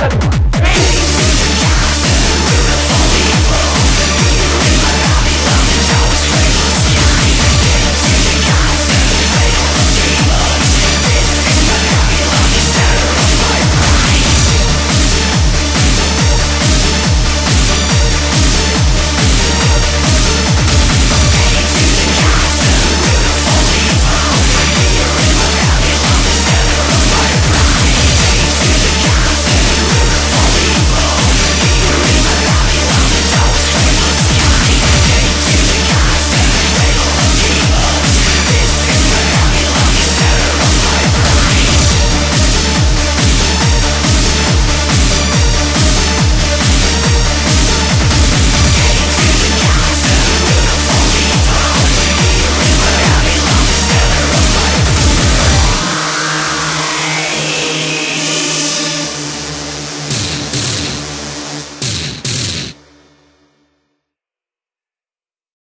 Hasta